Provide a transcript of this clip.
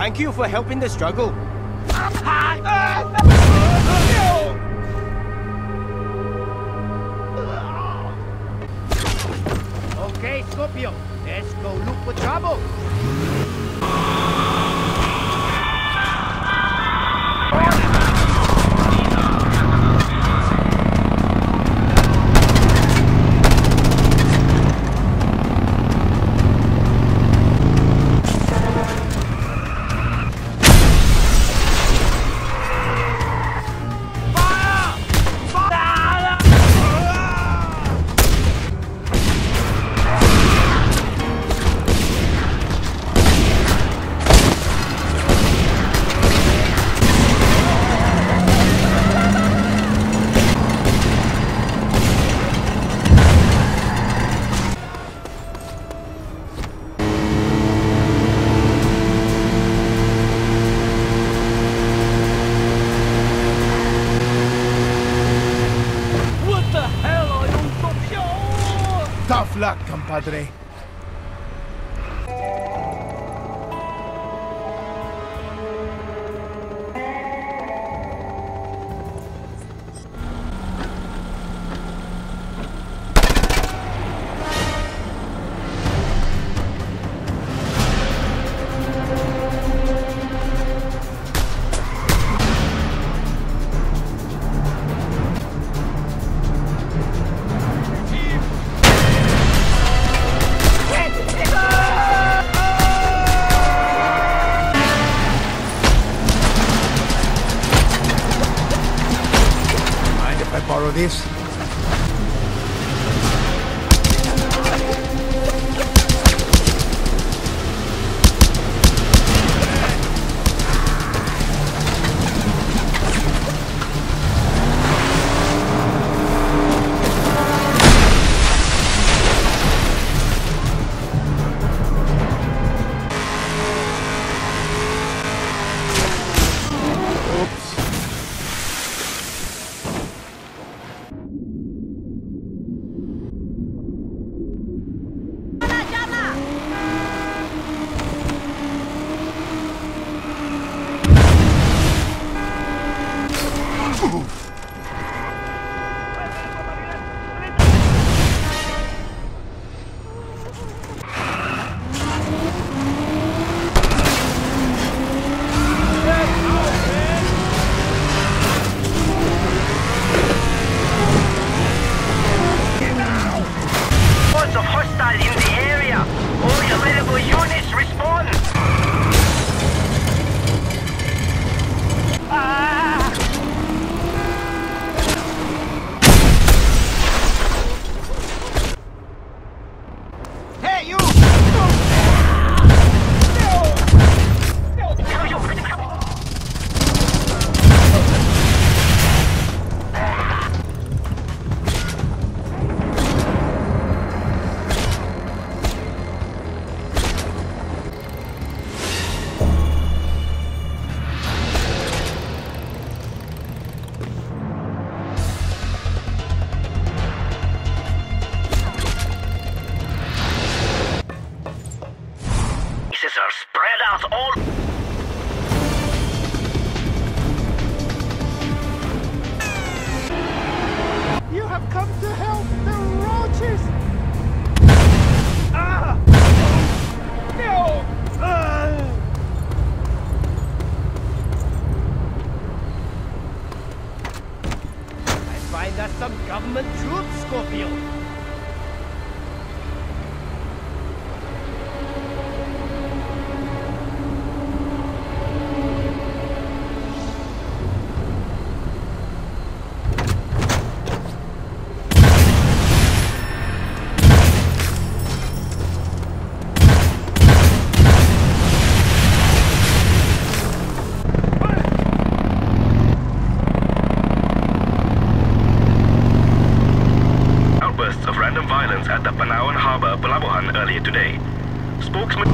Thank you for helping the struggle. Okay, Scorpio, let's go look for trouble. padre. This? Have come to help the roaches! Ah! No! Ah! I find us some government troops, Scorpio. Spokesman.